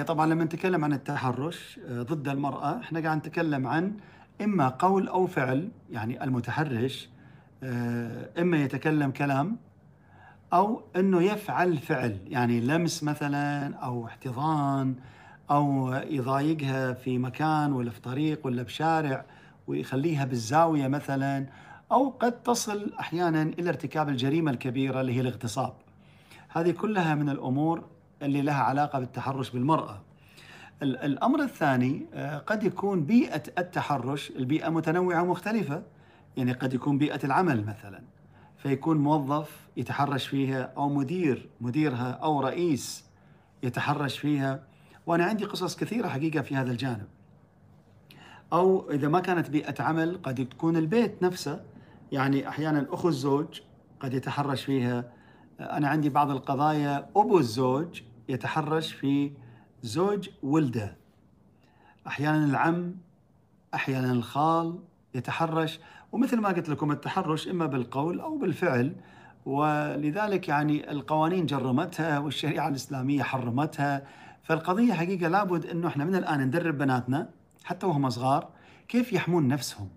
هي طبعا لما نتكلم عن التحرش آه، ضد المرأة إحنا قاعد نتكلم عن إما قول أو فعل يعني المتحرش آه، إما يتكلم كلام أو أنه يفعل فعل يعني لمس مثلا أو احتضان أو يضايقها في مكان ولا في طريق ولا بشارع ويخليها بالزاوية مثلا أو قد تصل أحيانا إلى ارتكاب الجريمة الكبيرة اللي هي الاغتصاب. هذه كلها من الأمور اللي لها علاقة بالتحرش بالمرأة. الأمر الثاني آه، قد يكون بيئة التحرش البيئة متنوعة ومختلفة. يعني قد يكون بيئة العمل مثلا. فيكون موظف يتحرش فيها أو مدير مديرها أو رئيس يتحرش فيها. وأنا عندي قصص كثيرة حقيقة في هذا الجانب. أو إذا ما كانت بيئة عمل قد تكون البيت نفسه. يعني أحيانا أخو الزوج قد يتحرش فيها. أنا عندي بعض القضايا أبو الزوج يتحرش في زوج ولده. أحيانا العم أحيانا الخال يتحرش ومثل ما قلت لكم التحرش إما بالقول أو بالفعل ولذلك يعني القوانين جرمتها والشريعة الإسلامية حرمتها. فالقضية حقيقة لابد أنه إحنا من الآن ندرب بناتنا حتى وهم صغار كيف يحمون نفسهم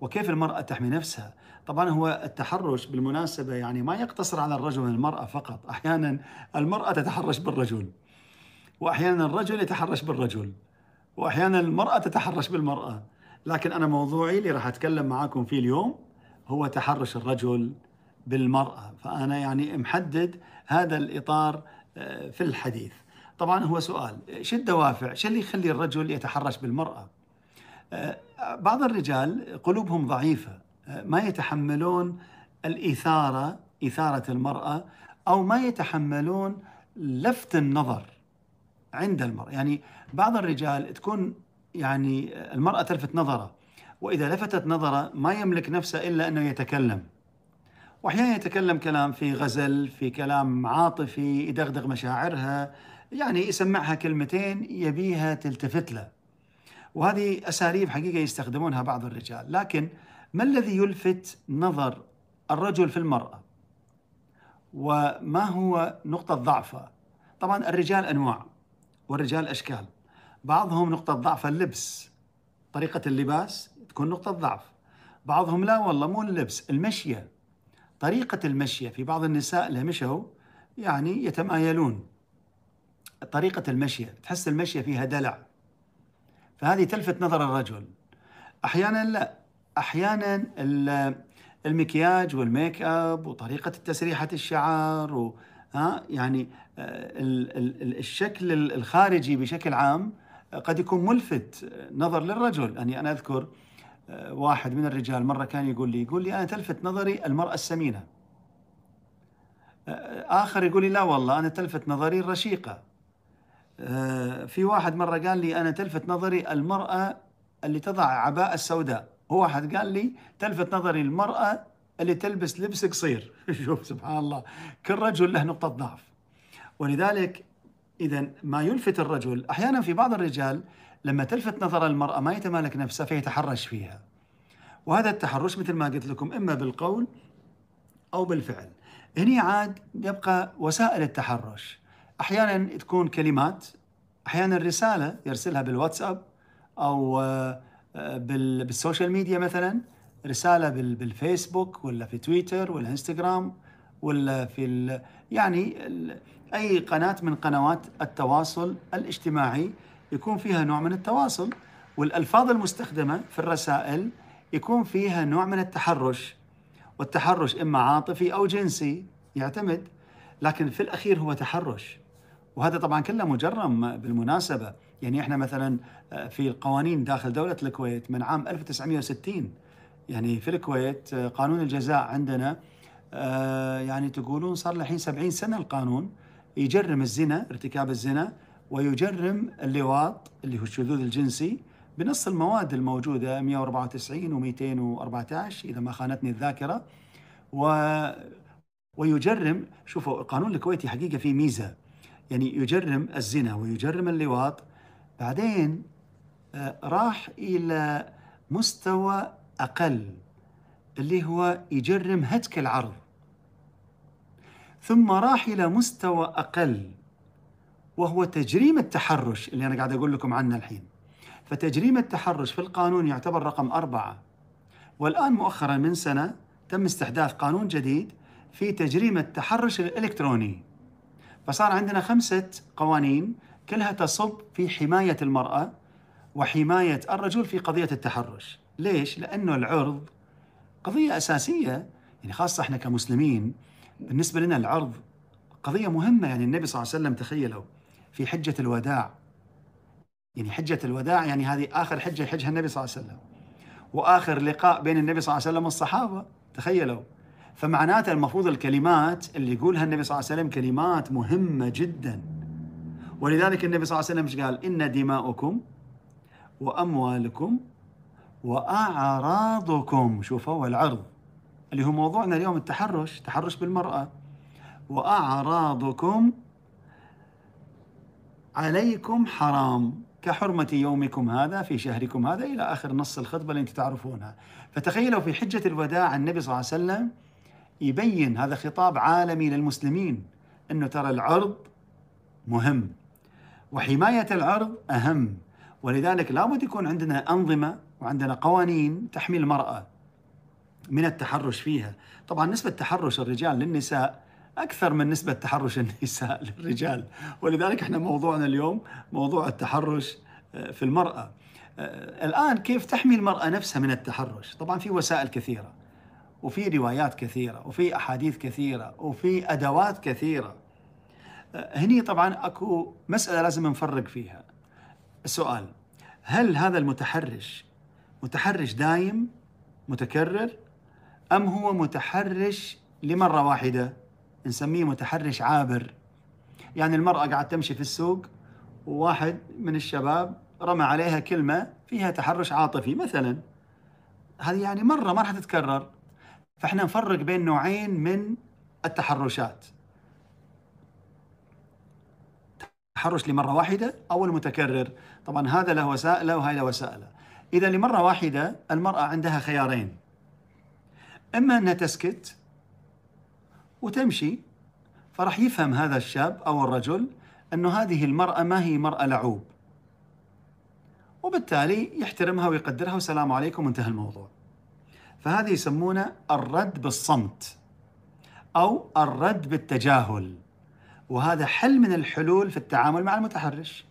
وكيف المرأة تحمي نفسها. طبعا هو التحرش بالمناسبة يعني ما يقتصر على الرجل والمرأة فقط. أحيانا المرأة تتحرش بالرجل وأحيانا الرجل يتحرش بالرجل وأحيانا المرأة تتحرش بالمرأة. لكن أنا موضوعي اللي راح أتكلم معاكم فيه اليوم هو تحرش الرجل بالمرأة. فأنا يعني محدد هذا الإطار آه، في الحديث. طبعا هو سؤال شو الدوافع؟ شو اللي يخلي الرجل يتحرش بالمرأة؟ آه، بعض الرجال قلوبهم ضعيفة. ما يتحملون الإثارة إثارة المرأة أو ما يتحملون لفت النظر عند المرأة. يعني بعض الرجال تكون يعني المرأة تلفت نظره وإذا لفتت نظره ما يملك نفسه إلا أنه يتكلم. وأحيانا يتكلم كلام في غزل في كلام عاطفي يدغدغ مشاعرها يعني يسمعها كلمتين يبيها تلتفت له. وهذه أساليب حقيقة يستخدمونها بعض الرجال. لكن ما الذي يلفت نظر الرجل في المرأة؟ وما هو نقطة ضعفه طبعا الرجال أنواع والرجال أشكال. بعضهم نقطة ضعف اللبس طريقة اللباس تكون نقطة ضعف. بعضهم لا والله مو اللبس المشية. طريقة المشية في بعض النساء اللي مشوا يعني يتمايلون. طريقة المشية تحس المشية فيها دلع. فهذه تلفت نظر الرجل. أحيانا لا. أحيانا المكياج والميك أب وطريقة تسريحة الشعر و ها يعني آه، الشكل الخارجي بشكل عام قد يكون ملفت نظر للرجل. يعني أنا أذكر آه، واحد من الرجال مرة كان يقول لي يقول لي أنا تلفت نظري المرأة السمينة. آه، آخر يقول لي لا والله أنا تلفت نظري الرشيقة. آه، في واحد مرة قال لي أنا تلفت نظري المرأة اللي تضع عباءة السوداء. هو واحد قال لي تلفت نظري المرأة اللي تلبس لبس قصير شوف سبحان الله. كل رجل له نقطة ضعف. ولذلك إذا ما يلفت الرجل أحيانا في بعض الرجال لما تلفت نظر المرأة ما يتمالك نفسه فيتحرش فيها. وهذا التحرش مثل ما قلت لكم إما بالقول أو بالفعل. هني عاد يبقى وسائل التحرش. أحيانا تكون كلمات أحيانا رسالة يرسلها بالواتساب أو آه، بال social media مثلا رسالة بالفيسبوك ولا في تويتر ولا إنستغرام ولا في يعني أي قناة من قنوات التواصل الاجتماعي يكون فيها نوع من التواصل. والألفاظ المستخدمة في الرسائل يكون فيها نوع من التحرش. والتحرش إما عاطفي أو جنسي يعتمد لكن في الأخير هو تحرش. وهذا طبعا كله مجرم بالمناسبة. يعني إحنا مثلا آه، في القوانين داخل دولة الكويت من عام 1960 يعني في الكويت آه، قانون الجزاء عندنا آه، يعني تقولون صار الحين 70 سنة القانون يجرم الزنا ارتكاب الزنا ويجرم اللواط اللي هو الشذوذ الجنسي بنص المواد الموجودة 194 و214 إذا ما خانتني الذاكرة. و ويجرم شوفوا القانون الكويتي حقيقة فيه ميزة. يعني يجرم الزنا ويجرم اللواط. بعدين آه، راح إلى مستوى أقل اللي هو يجرم هتك العرض. ثم راح إلى مستوى أقل وهو تجريم التحرش اللي أنا قاعد أقول لكم عنه الحين. فتجريم التحرش في القانون يعتبر رقم أربعة. والآن مؤخرا من سنة تم استحداث قانون جديد في تجريم التحرش الإلكتروني. فصار عندنا خمسة قوانين كلها تصب في حماية المرأة وحماية الرجل في قضية التحرش. ليش؟ لأنه العرض قضية أساسية. يعني خاصة إحنا كمسلمين بالنسبة لنا العرض قضية مهمة. يعني النبي صلى الله عليه وسلم تخيلوا في حجة الوداع. يعني حجة الوداع يعني هذه آخر حجة يحجها النبي صلى الله عليه وسلم. وآخر لقاء بين النبي صلى الله عليه وسلم والصحابة. تخيلوا فمعناته المفروض الكلمات اللي يقولها النبي صلى الله عليه وسلم كلمات مهمة جدا. ولذلك النبي صلى الله عليه وسلم قال؟ إن دماؤكم وأموالكم وأعراضكم شوفوا العرض اللي هو موضوعنا اليوم التحرش تحرش بالمرأة. وأعراضكم عليكم حرام كحرمة يومكم هذا في شهركم هذا إلى آخر نص الخطبة اللي أنتم تعرفونها. فتخيلوا في حجة الوداع النبي صلى الله عليه وسلم يبين هذا خطاب عالمي للمسلمين أنه ترى العرض مهم وحماية العرض أهم. ولذلك لابد يكون عندنا أنظمة وعندنا قوانين تحمي المرأة من التحرش فيها. طبعا نسبة تحرش الرجال للنساء أكثر من نسبة تحرش النساء للرجال. ولذلك إحنا موضوعنا اليوم موضوع التحرش آه، في المرأة. آه، الآن كيف تحمي المرأة نفسها من التحرش؟ طبعا في وسائل كثيرة. وفي روايات كثيرة وفي أحاديث كثيرة وفي أدوات كثيرة. آه، هني طبعا أكو مسألة لازم نفرق فيها. السؤال هل هذا المتحرش متحرش دايم متكرر أم هو متحرش لمرة واحدة؟ نسميه متحرش عابر. يعني المرأة قاعد تمشي في السوق وواحد من الشباب رمى عليها كلمة فيها تحرش عاطفي مثلا. هذه يعني مرة ما راح تتكرر. فاحنا نفرق بين نوعين من التحرشات. تحرش لمرة واحدة أو المتكرر. طبعا هذا له وسائله وهذا له وسائله إذا لمرة واحدة المرأة عندها خيارين. إما أنها تسكت وتمشي فراح يفهم هذا الشاب أو الرجل أنه هذه المرأة ما هي مرأة لعوب. وبالتالي يحترمها ويقدرها والسلام عليكم وانتهى الموضوع. فهذه يسمونه الرد بالصمت أو الرد بالتجاهل. وهذا حل من الحلول في التعامل مع المتحرش.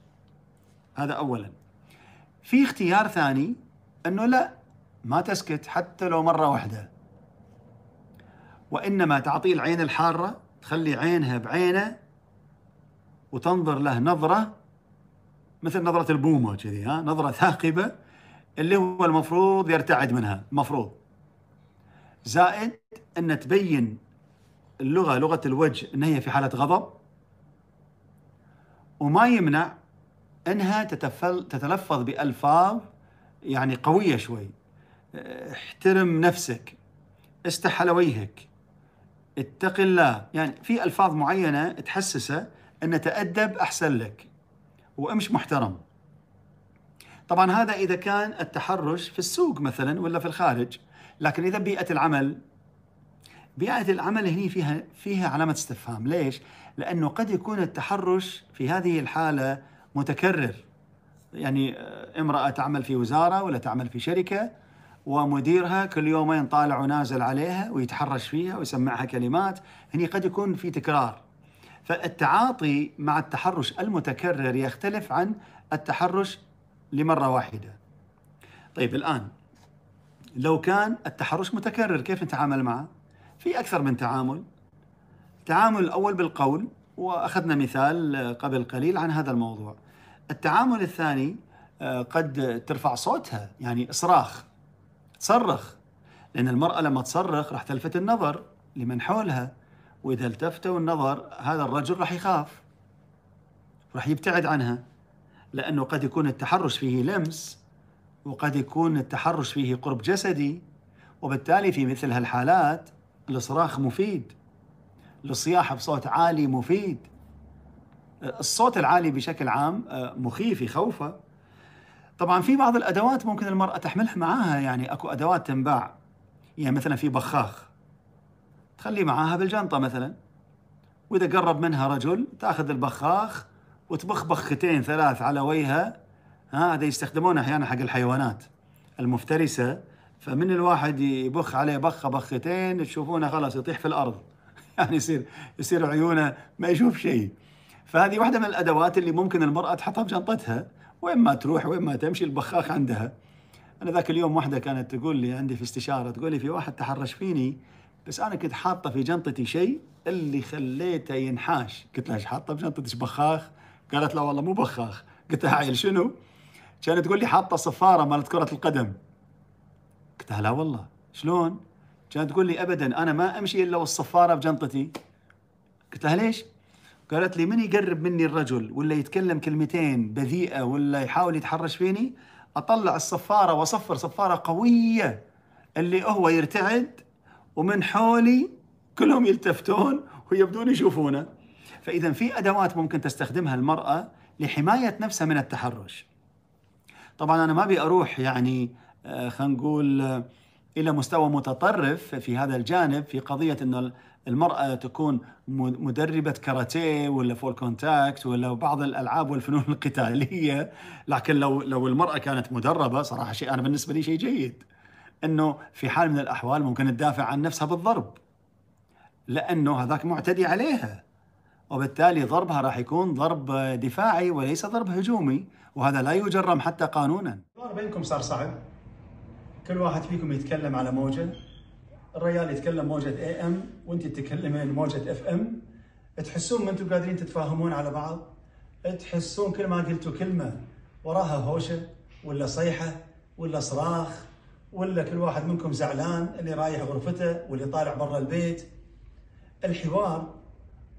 هذا أولا. في اختيار ثاني أنه لا ما تسكت حتى لو مرة واحدة. وإنما تعطيه العين الحارة تخلي عينها بعينة وتنظر له نظرة مثل نظرة البومة كذي ها؟ نظرة ثاقبة اللي هو المفروض يرتعد منها. المفروض زائد أن تبين اللغة لغة الوجه أن هي في حالة غضب. وما يمنع أنها تتفل تتلفظ بألفاظ يعني قوية شوي. احترم نفسك استح وجهك اتق الله. يعني في ألفاظ معينة تحسسه انه تأدب أحسن لك وامش محترم. طبعا هذا إذا كان التحرش في السوق مثلا ولا في الخارج. لكن إذا بيئة العمل بيئة العمل هني فيها فيها علامة استفهام. ليش؟ لأنه قد يكون التحرش في هذه الحالة متكرر. يعني امرأة تعمل في وزارة ولا تعمل في شركة ومديرها كل يومين طالع ونازل عليها ويتحرش فيها ويسمعها كلمات هني قد يكون في تكرار. فالتعاطي مع التحرش المتكرر يختلف عن التحرش لمرة واحدة. طيب الآن لو كان التحرش متكرر كيف نتعامل معه؟ في أكثر من تعامل. التعامل الأول بالقول وأخذنا مثال قبل قليل عن هذا الموضوع. التعامل الثاني آه، قد ترفع صوتها يعني إصراخ تصرخ. لأن المرأة لما تصرخ راح تلفت النظر لمن حولها وإذا التفتوا النظر هذا الرجل راح يخاف راح يبتعد عنها. لأنه قد يكون التحرش فيه لمس وقد يكون التحرش فيه قرب جسدي وبالتالي في مثل هالحالات الصراخ مفيد الصياح بصوت عالي مفيد. الصوت العالي بشكل عام آه، مخيف يخوفه. طبعا في بعض الأدوات ممكن المرأة تحملها معاها يعني أكو أدوات تنباع يعني مثلا في بخاخ. تخليه معاها بالجنطة مثلا. وإذا قرب منها رجل تأخذ البخاخ وتبخ بختين ثلاث على وجهها ها هذا يستخدمونه أحيانا حق الحيوانات المفترسة فمن الواحد يبخ عليه بخة بختين تشوفونه خلاص يطيح في الأرض. يعني يصير يصير عيونه ما يشوف شيء. فهذه واحدة من الأدوات اللي ممكن المرأة تحطها بجنطتها وين ما تروح وين ما تمشي البخاخ عندها. أنا ذاك اليوم واحدة كانت تقول لي عندي في استشارة تقول لي في واحد تحرش فيني بس أنا كنت حاطة في جنطتي شيء اللي خليته ينحاش. قلت لها إيش حاطة بجنطتك بخاخ؟ قالت لا والله مو بخاخ. قلت لها عيل شنو؟ كانت تقول لي حاطه صفاره مالت كره القدم. قلت لها لا والله. شلون؟ كانت تقول لي ابدا أنا ما أمشي إلا والصفارة بجنطتي. قلت لها ليش؟ قالت لي من يقرب مني الرجل ولا يتكلم كلمتين بذيئة ولا يحاول يتحرش فيني أطلع الصفارة وأصفر صفارة قوية اللي هو يرتعد ومن حولي كلهم يلتفتون ويبدون يشوفونه. فاذا في أدوات ممكن تستخدمها المرأة لحماية نفسها من التحرش. طبعا أنا ما أبي أروح يعني آه، خلينا نقول آه، إلى مستوى متطرف في هذا الجانب في قضية إنه المرأة تكون مدربة كاراتيه ولا full contact ولا بعض الألعاب والفنون القتالية. لكن لو لو المرأة كانت مدربة صراحة شيء أنا بالنسبة لي شيء جيد. إنه في حال من الأحوال ممكن تدافع عن نفسها بالضرب. لأنه هذاك معتدي عليها. وبالتالي ضربها راح يكون ضرب دفاعي وليس ضرب هجومي وهذا لا يجرم حتى قانونا. بينكم صار صعب. كل واحد فيكم يتكلم على موجة. الرجال يتكلم موجة AM وانت تتكلمين موجة FM تحسون ما أنتم قادرين تتفاهمون على بعض؟ تحسون كل ما قلتوا كلمة وراها هوشة ولا صيحة ولا صراخ ولا كل واحد منكم زعلان اللي رايح غرفته واللي طالع برا البيت؟ الحوار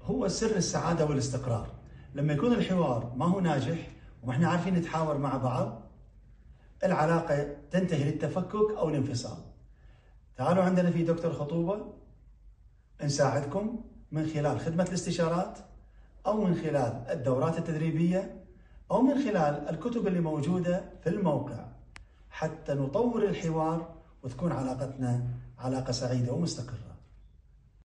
هو سر السعادة والاستقرار. لما يكون الحوار ما هو ناجح وما إحنا عارفين نتحاور مع بعض العلاقة تنتهي للتفكك أو الانفصال. تعالوا عندنا في دكتور خطوبة نساعدكم من خلال خدمة الاستشارات أو من خلال الدورات التدريبية أو من خلال الكتب اللي موجودة في الموقع. حتى نطور الحوار وتكون علاقتنا علاقة سعيدة ومستقرة.